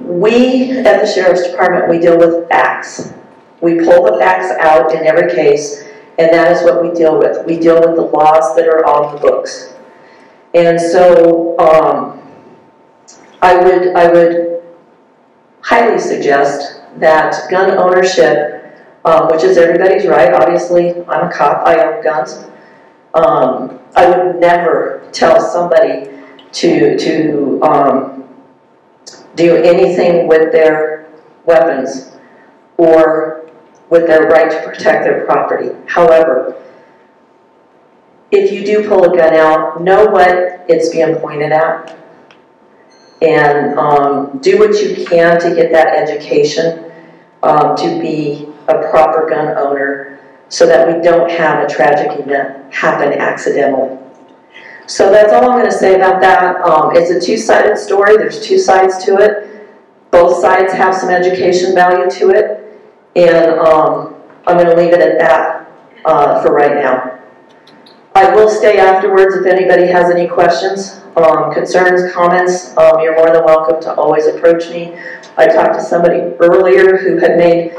S9: We, at the Sheriff's Department, we deal with facts. We pull the facts out in every case, and that is what we deal with. We deal with the laws that are on the books. And so, um, I would, I would highly suggest that gun ownership, um, which is everybody's right, obviously, I'm a cop, I own guns. Um, I would never tell somebody to, to, um, do anything with their weapons or with their right to protect their property. However, if you do pull a gun out, know what it's being pointed at. And um, do what you can to get that education um, to be a proper gun owner so that we don't have a tragic event happen accidentally. So that's all I'm going to say about that. Um, it's a two-sided story. There's two sides to it. Both sides have some education value to it. And um, I'm going to leave it at that uh, for right now. I will stay afterwards if anybody has any questions, um, concerns, comments. Um, you're more than welcome to always approach me. I talked to somebody earlier who had made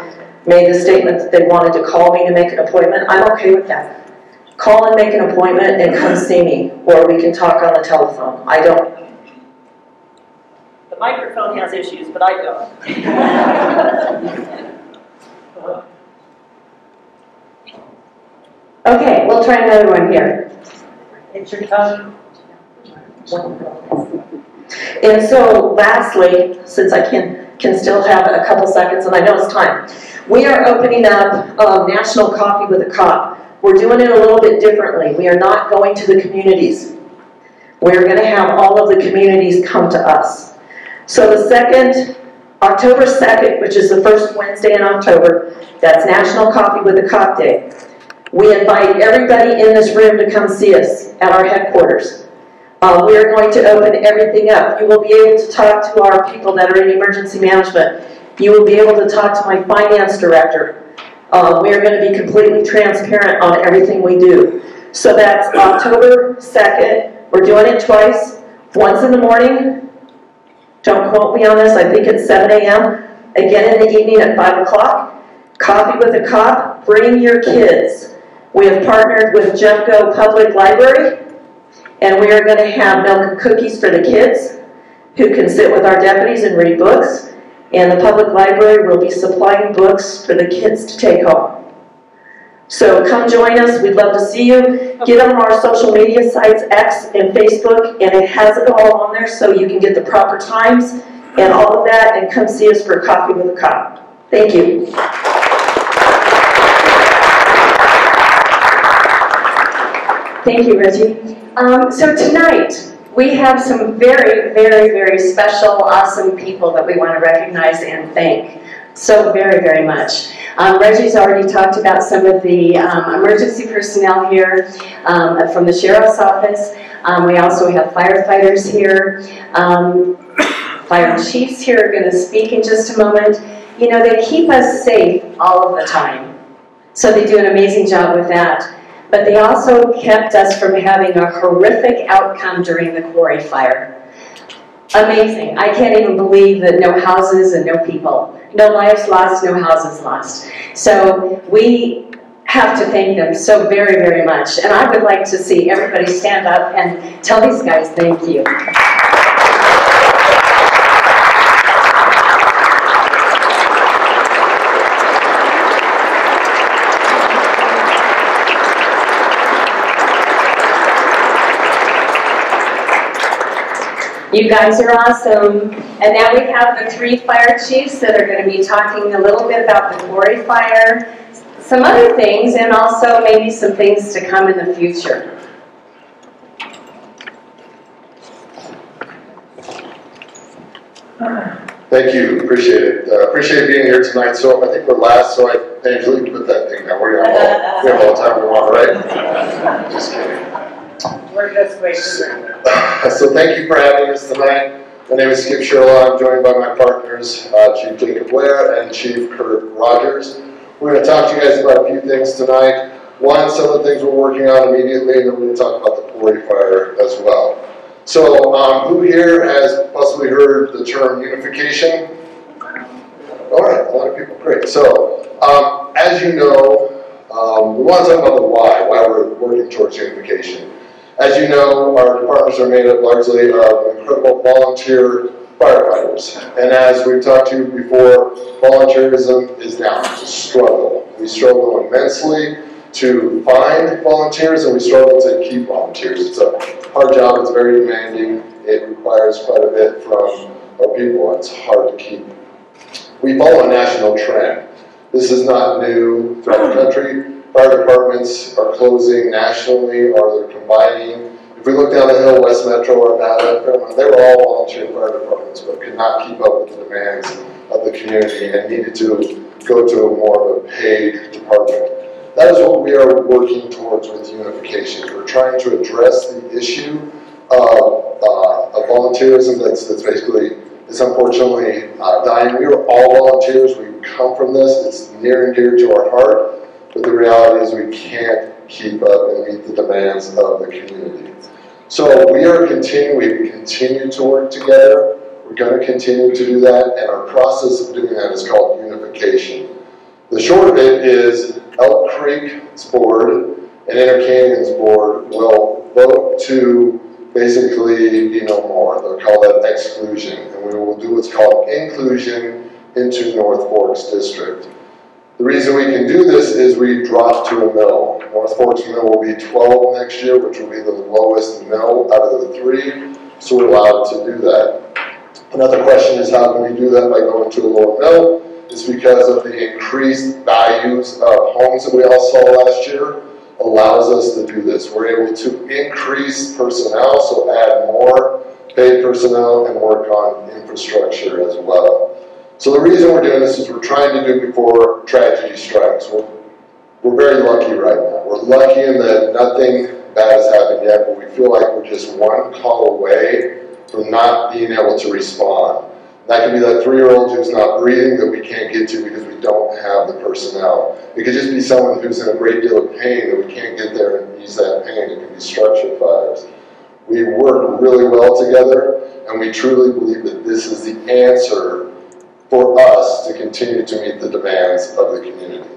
S9: made the statement that they wanted to call me to make an appointment. I'm okay with that. Call and make an appointment and come see me, or we can talk on the telephone. I don't.
S10: The microphone has issues, but I don't.
S11: Okay, we'll try another one here.
S10: It's your.
S9: And so lastly, since I can, can still have a couple seconds, and I know it's time, we are opening up um, National Coffee with a Cop. We're doing it a little bit differently. We are not going to the communities. We're going to have all of the communities come to us. So the second, October 2nd, which is the first Wednesday in October, that's National Coffee with a Cop Day. We invite everybody in this room to come see us at our headquarters. Uh, we are going to open everything up. You will be able to talk to our people that are in emergency management. You will be able to talk to my finance director. Uh, we are going to be completely transparent on everything we do. So that's October 2nd. We're doing it twice, once in the morning. Don't quote me on this, I think it's 7 a.m. Again in the evening at 5 o'clock. Coffee with a cop, bring your kids. We have partnered with Jeffco Public Library, and we are going to have milk cookies for the kids who can sit with our deputies and read books. And the public library will be supplying books for the kids to take home. So come join us. We'd love to see you. Get on our social media sites, X and Facebook, and it has it all on there so you can get the proper times and all of that, and come see us for coffee with a cop. Thank you.
S1: Thank you, Reggie. Um, so tonight, we have some very, very, very special, awesome people that we want to recognize and thank so very, very much. Um, Reggie's already talked about some of the um, emergency personnel here um, from the Sheriff's Office. Um, we also have firefighters here. Um, fire chiefs here are going to speak in just a moment. You know, they keep us safe all of the time. So they do an amazing job with that but they also kept us from having a horrific outcome during the quarry fire. Amazing. I can't even believe that no houses and no people. No lives lost, no houses lost. So we have to thank them so very, very much. And I would like to see everybody stand up and tell these guys thank you. You guys are awesome. And now we have the three fire chiefs that are going to be talking a little bit about the quarry fire, some other things, and also maybe some things to come in the future.
S12: Thank you, appreciate it. Uh, appreciate being here tonight. So I think we're last, so I, Angela, put that thing down. We're gonna have all, we have all the time we want, right? Just kidding.
S10: We're just waiting.
S12: So thank you for having us tonight. My name is Skip Shirlaw. I'm joined by my partners, uh, Chief Jacob Ware and Chief Kurt Rogers. We're gonna talk to you guys about a few things tonight. One, some of the things we're working on immediately, and then we're gonna talk about the quarry fire as well. So, um, who here has possibly heard the term unification? All right, a lot of people, great. So, um, as you know, um, we want to talk about the why, why we're working towards unification. As you know, our departments are made up largely of incredible volunteer firefighters. And as we've talked to you before, volunteerism is it's a struggle. We struggle immensely to find volunteers and we struggle to keep volunteers. It's a hard job, it's very demanding, it requires quite a bit from our people, it's hard to keep. We follow a national trend. This is not new throughout the country. Fire departments are closing nationally or they're combining. If we look down the hill, West Metro or Nevada, they were all volunteer fire departments, but could not keep up with the demands of the community and needed to go to a more of a paid department. That is what we are working towards with unification. We're trying to address the issue of, uh, of volunteerism that's, that's basically, is unfortunately uh, dying. We are all volunteers. We come from this. It's near and dear to our heart. But the reality is we can't keep up and meet the demands of the community. So we are continuing, we continue to work together. We're going to continue to do that, and our process of doing that is called unification. The short of it is Elk Creek's board and Inter Canyon's board will vote to basically be no more. They'll call that exclusion, and we will do what's called inclusion into North Forks District. The reason we can do this is we drop to a mill. North Forks mill will be 12 next year, which will be the lowest mill out of the three, so we're allowed to do that. Another question is how can we do that by going to a lower mill? It's because of the increased values of homes that we all saw last year allows us to do this. We're able to increase personnel, so add more paid personnel and work on infrastructure as well. So the reason we're doing this is we're trying to do it before tragedy strikes. We're, we're very lucky right now. We're lucky in that nothing bad has happened yet, but we feel like we're just one call away from not being able to respond. That could be that three-year-old who's not breathing that we can't get to because we don't have the personnel. It could just be someone who's in a great deal of pain that we can't get there and ease that pain. It can be structure fires. We work really well together, and we truly believe that this is the answer for us to continue to meet the demands of the community.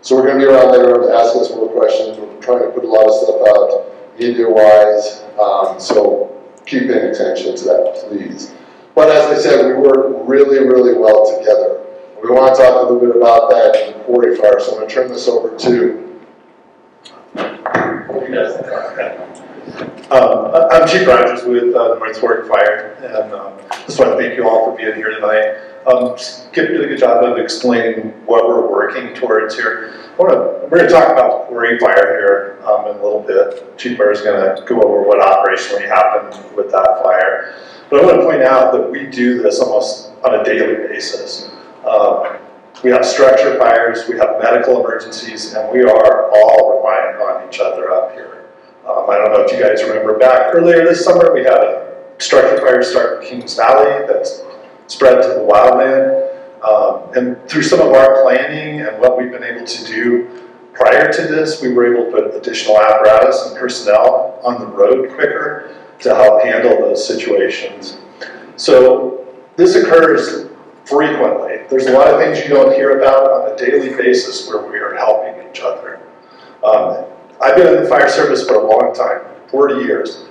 S12: So we're going to be around later to ask us more questions. We're trying to put a lot of stuff out media-wise, um, so keep paying attention to that, please. But as I said, we work really, really well together. We want to talk a little bit about that in the quarry fire, so I'm going to turn this over to.
S13: Um, I'm Chief Rogers with uh, North Fork Fire, and um, just want to thank you all for being here tonight. Um, a really good job of explaining what we're working towards here. Wanna, we're going to talk about the quarry fire here um, in a little bit. Chief Ware is going to go over what operationally happened with that fire. But I want to point out that we do this almost on a daily basis. Um, we have structure fires, we have medical emergencies, and we are all reliant on each other up here. Um, I don't know if you guys remember back earlier this summer, we had a structure fire start in Kings Valley that's spread to the wildland. Um, and through some of our planning and what we've been able to do prior to this, we were able to put additional apparatus and personnel on the road quicker to help handle those situations. So this occurs frequently. There's a lot of things you don't hear about on a daily basis where we are helping each other. Um, I've been in the fire service for a long time, 40 years.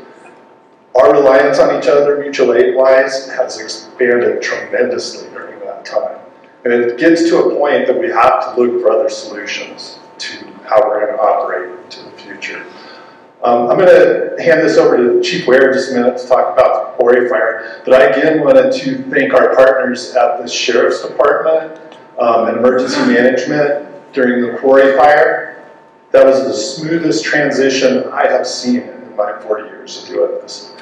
S13: Our reliance on each other, mutual aid wise, has expanded tremendously during that time. And it gets to a point that we have to look for other solutions to how we're going to operate into the future. Um, I'm going to hand this over to Chief Ware in just a minute to talk about the quarry fire. But I again wanted to thank our partners at the Sheriff's Department um, and Emergency Management during the quarry fire. That was the smoothest transition I have seen in my 40 years of doing this.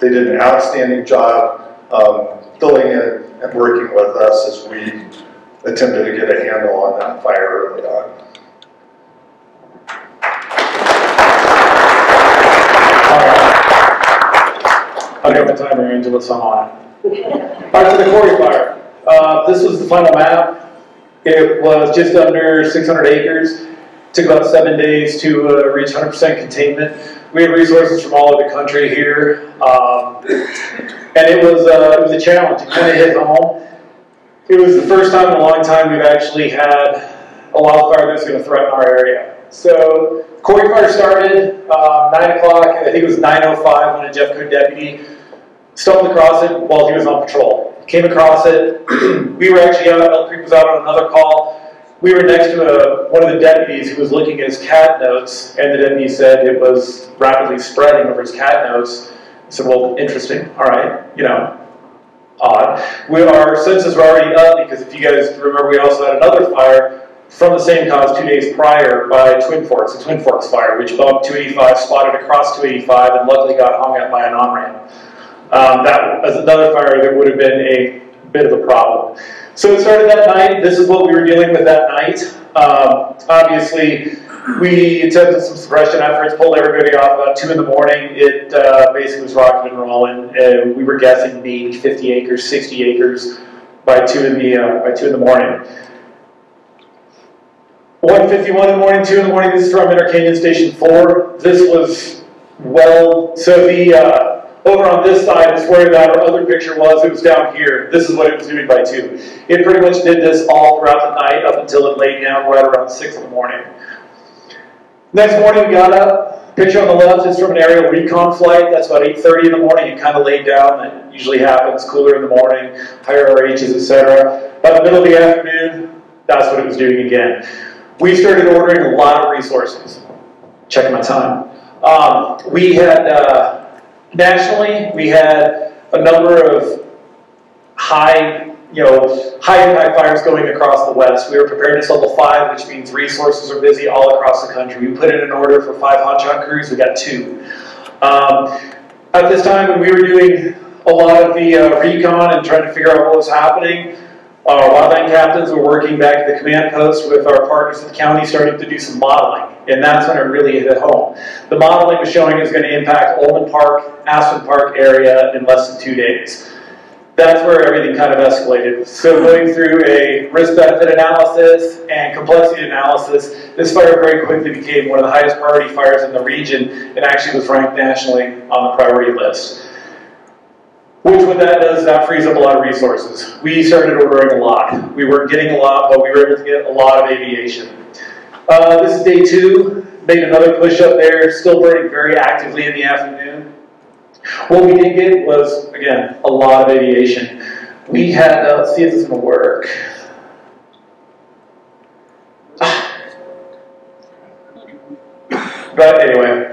S13: They did an outstanding job um, filling in and working with us as we attempted to get a handle on that fire early on.
S14: I got my timer, Angela, so I'm on it. Back to the quarry fire. Uh, this was the final map. It was just under 600 acres. Took about seven days to uh, reach 100% containment. We have resources from all over the country here, um, and it was uh, it was a challenge. It kind of hit home. It was the first time in a long time we've actually had a wildfire that's going to threaten our area. So Quarry Fire started um, 9 o'clock, I think it was 9.05 when a Jeffco deputy stumbled across it while he was on patrol. Came across it, we were actually out, Elk Creek was out on another call. We were next to a, one of the deputies who was looking at his CAD notes, and the deputy said it was rapidly spreading over his CAD notes. I said, well, interesting, all right, you know, odd. We, our census were already up because if you guys remember, we also had another fire from the same cause two days prior by Twin Forks, the Twin Forks fire, which bumped 285, spotted across 285, and luckily got hung up by an on-ramp. Um, that was another fire that would have been a bit of a problem. So it started that night. This is what we were dealing with that night. Um, obviously, we attempted some suppression efforts, pulled everybody off about 2 in the morning. It uh, basically was rocking and rolling. And we were guessing maybe 50 acres, 60 acres by 2 in the, uh, by 2 in the morning. 1.51 in the morning, 2 in the morning, this is from Inter Canyon Station 4. This was well, so the, uh, over on this side is where that other picture was, it was down here. This is what it was doing by 2. It pretty much did this all throughout the night up until it laid down right around 6 in the morning. Next morning we got up, picture on the left is from an aerial recon flight, that's about 8.30 in the morning, it kind of laid down, that usually happens, cooler in the morning, higher RHs, etc. By the middle of the afternoon, that's what it was doing again we started ordering a lot of resources. Checking my time. Um, we had, uh, nationally, we had a number of high, you know, high impact fires going across the West. We were preparedness level five, which means resources are busy all across the country. We put in an order for five hotshot crews, we got two. Um, at this time, when we were doing a lot of the uh, recon and trying to figure out what was happening, our wildland captains were working back at the command post with our partners at the county, starting to do some modeling, and that's when it really hit home. The modeling was showing was going to impact Olin Park, Aspen Park area in less than two days. That's where everything kind of escalated. So going through a risk-benefit analysis and complexity analysis, this fire very quickly became one of the highest priority fires in the region and actually was ranked nationally on the priority list. Which what that does, that frees up a lot of resources. We started ordering a lot. We weren't getting a lot, but we were able to get a lot of aviation. Uh, this is day two. Made another push up there, still burning very actively in the afternoon. What we did get was, again, a lot of aviation. We had, uh, let's see if this is going to work. But anyway,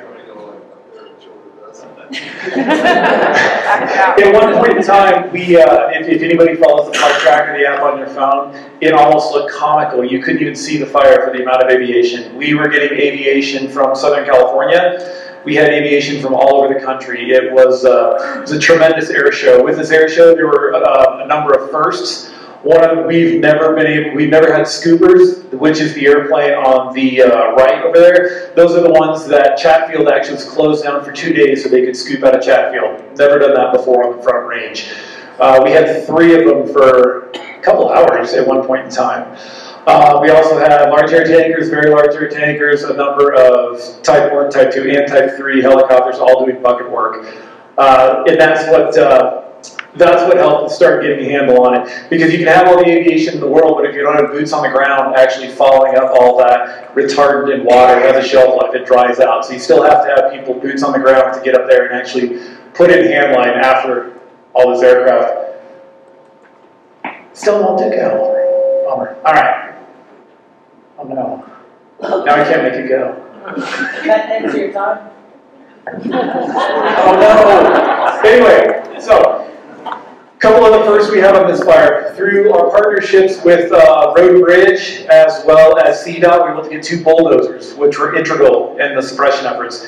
S14: At one point in time, we, uh, if, if, anybody follows the flight tracker, the app on your phone, it almost looked comical. You couldn't even see the fire for the amount of aviation. We were getting aviation from Southern California. We had aviation from all over the country. It was, uh, it was a tremendous air show. With this air show, there were uh, a number of firsts. One of we've never been able, we've never had scoopers, which is the airplane on the uh, right over there. Those are the ones that Chatfield actually was closed down for two days so they could scoop out of Chatfield. Never done that before on the front range. Uh, we had three of them for a couple hours at one point in time. Uh, we also had large air tankers, very large air tankers, a number of Type 1, Type 2, and Type 3 helicopters all doing bucket work. Uh, and that's what uh, that's what helped start getting a handle on it. Because you can have all the aviation in the world, but if you don't have boots on the ground actually following up all that retardant in water, it has a shelf life, it dries out. So you still have to have people boots on the ground to get up there and actually put in handline after all this aircraft. Still won't go. Bummer. All right. Oh no. Now I can't make it go.
S10: That ends your time?
S14: oh no. Anyway, so a couple of the firsts we have on this fire. Through our partnerships with uh, Road Bridge as well as CDOT, we were able to get two bulldozers, which were integral in the suppression efforts.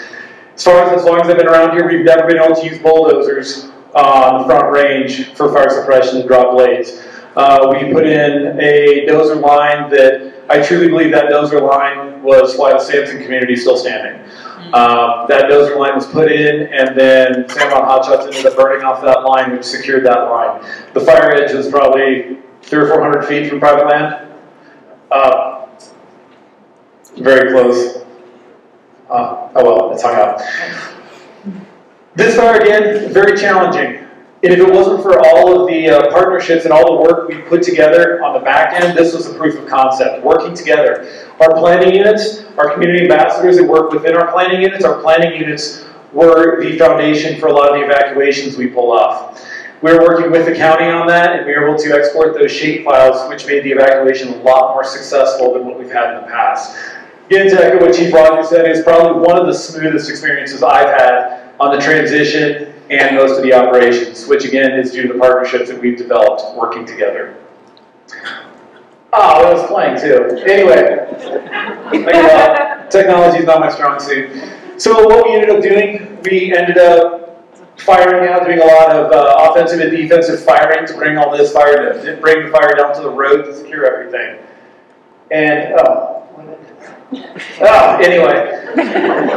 S14: As far as as long as I've been around here, we've never been able to use bulldozers on the front range for fire suppression to drop blades. Uh, we put in a dozer line that I truly believe that dozer line was why the Samson community is still standing. Um, that dozer line was put in, and then Juan Hotshots ended up burning off that line, which secured that line. The fire edge was probably three or four hundred feet from private land. Uh, very close. Uh, oh well, it's hung up. This fire again, very challenging. And if it wasn't for all of the uh, partnerships and all the work we put together on the back end, this was a proof of concept, working together. Our planning units, our community ambassadors that work within our planning units, our planning units were the foundation for a lot of the evacuations we pull off. We were working with the county on that, and we were able to export those shape files, which made the evacuation a lot more successful than what we've had in the past. Again, to echo what Chief Rogers said, it's probably one of the smoothest experiences I've had on the transition and most of the operations, which again is due to the partnerships that we've developed working together. Oh, it was playing too. Anyway, technology is not my strong suit. So what we ended up doing, we ended up firing out, doing a lot of uh, offensive and defensive firing to bring all this fire, to bring the fire down to the road to secure everything. And, oh, oh, anyway.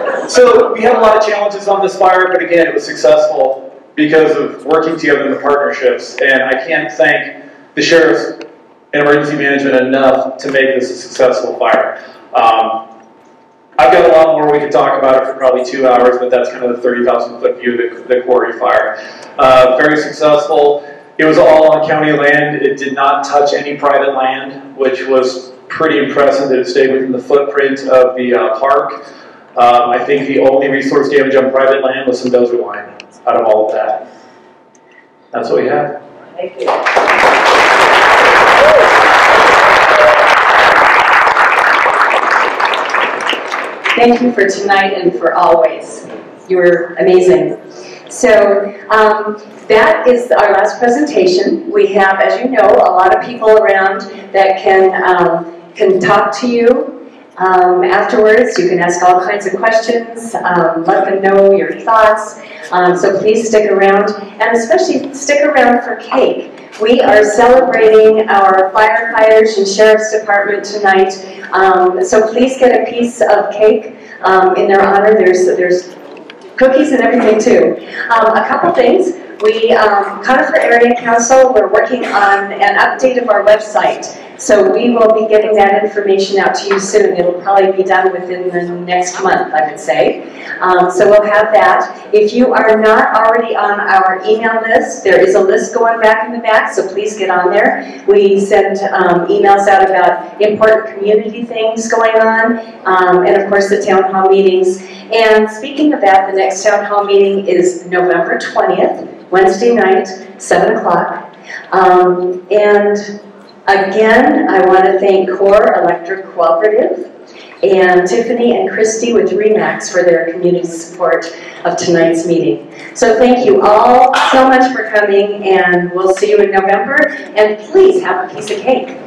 S14: So we had a lot of challenges on this fire, but again, it was successful because of working together in the partnerships. And I can't thank the sheriffs and emergency management enough to make this a successful fire. Um, I've got a lot more we could talk about it for probably two hours, but that's kind of the 30,000 foot view of the, the quarry fire. Uh, very successful. It was all on county land. It did not touch any private land, which was pretty impressive that it stayed within the footprint of the uh, park. Um, I think the only resource damage on private land was some dozer line out of all of that. That's what we have.
S1: Thank you. Thank you for tonight and for always. You were amazing. So um, that is our last presentation. We have, as you know, a lot of people around that can, um, can talk to you um, afterwards. You can ask all kinds of questions, um, let them know your thoughts. Um, so please stick around, and especially stick around for cake. We are celebrating our firefighters and sheriff's department tonight, um, so please get a piece of cake um, in their honor. There's there's cookies and everything too. Um, a couple things. We, um, Conifer Area Council, we're working on an update of our website. So we will be getting that information out to you soon. It'll probably be done within the next month, I would say. Um, so we'll have that. If you are not already on our email list, there is a list going back in the back, so please get on there. We send um, emails out about important community things going on, um, and of course the town hall meetings. And speaking of that, the next town hall meeting is November 20th, Wednesday night, 7 o'clock. Um, and Again, I want to thank Core Electric Cooperative and Tiffany and Christy with REMAX for their community support of tonight's meeting. So thank you all so much for coming and we'll see you in November and please have a piece of cake.